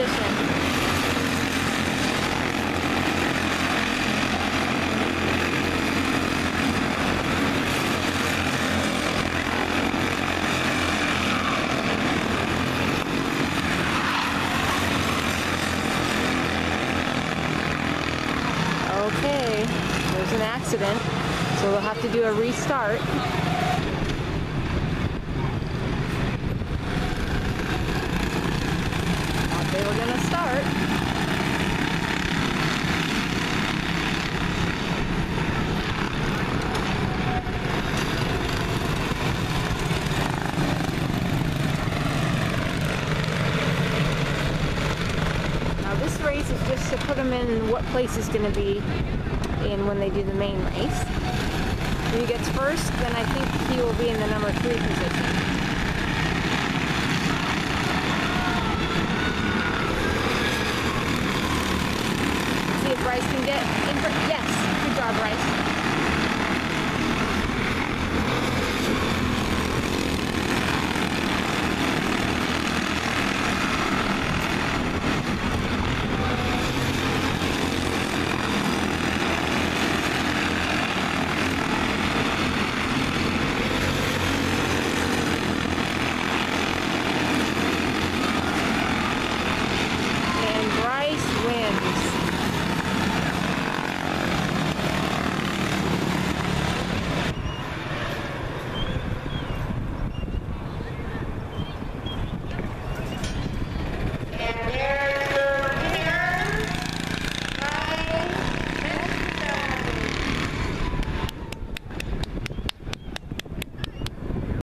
position. Okay, there's an accident, so we'll have to do a restart. determine what place is going to be in when they do the main race. If he gets first, then I think he will be in the number three position. Bryce can get in. Yes, good job, Bryce.